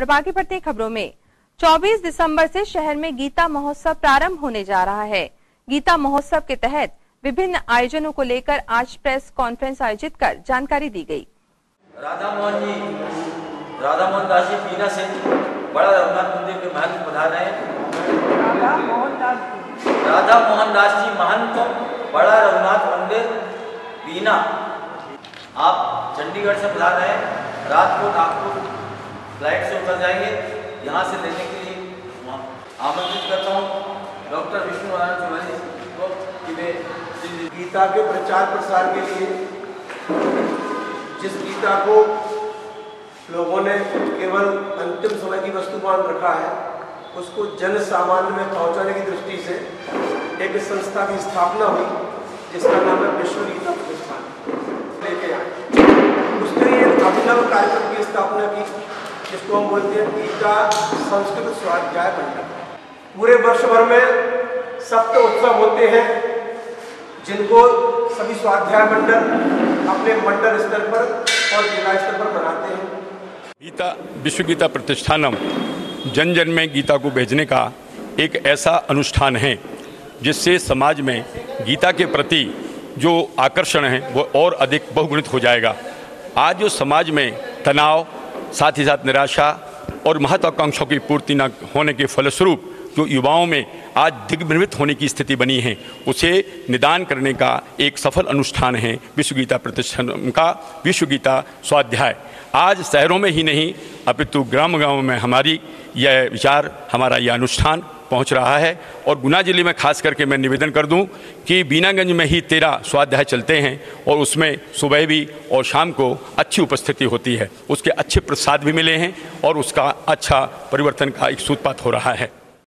और बाकी बढ़ते खबरों में 24 दिसंबर से शहर में गीता महोत्सव प्रारंभ होने जा रहा है। गीता महोत्सव के तहत विभिन्न आयोजनों को लेकर आज प्रेस कॉन्फ्रेंस आयोजित कर जानकारी दी गई। राधा मोहन जी राधा मोहन दास जी पीना से बड़ा रघुनाथ मंदिर के महंत पधार रहे हैं। राधा मोहन दास जी। राधा मोहन दास जी महंत बड़ा रघुनाथ मंदिर बीना आप चंडीगढ़ से पधार रहे हैं। रात को नागपुर फ़्लाइट से उतर जाएँगे। यहाँ से लेने के लिए आमंत्रित करता हूँ। डॉक्टर विष्णु नारायण जी को कि वे गीता के प्रचार प्रसार के लिए जिस गीता को लोगों ने केवल अंतिम समय की वस्तु मान रखा है, उसको जन सामान्य में पहुँचाने की दृष्टि से एक संस्था की स्थापना हुई, जिसका नाम है विश्व गीता प्रतिष्ठान। लेके आए। उसके लिए अभिनव कार्यक्रम की स्थापना की। जिसको हम बोलते हैं गीता संस्कृत स्वाध्याय मंडल। पूरे वर्ष भर में सप्त उत्सव होते हैं, जिनको सभी स्वाध्याय मंडल अपने मंडल स्तर पर और जिला स्तर पर मनाते हैं। गीता विश्व गीता प्रतिष्ठानम, जन जन में गीता को भेजने का एक ऐसा अनुष्ठान है, जिससे समाज में गीता के प्रति जो आकर्षण है, वो और अधिक बहुगुणित हो जाएगा। आज जो समाज में तनाव साथ ही साथ निराशा और महत्वाकांक्षाओं की पूर्ति न होने के फलस्वरूप जो युवाओं में आज दिग्भ्रमित होने की स्थिति बनी है, उसे निदान करने का एक सफल अनुष्ठान है विश्व गीता प्रतिष्ठान का विश्व गीता स्वाध्याय। आज शहरों में ही नहीं, अपितु ग्राम गाँव में हमारी यह विचार, हमारा यह अनुष्ठान पहुँच रहा है और गुना ज़िले में खास करके मैं निवेदन कर दूँ कि बीनागंज में ही तेरह स्वाध्याय चलते हैं और उसमें सुबह भी और शाम को अच्छी उपस्थिति होती है। उसके अच्छे प्रसाद भी मिले हैं और उसका अच्छा परिवर्तन का एक सूतपात हो रहा है।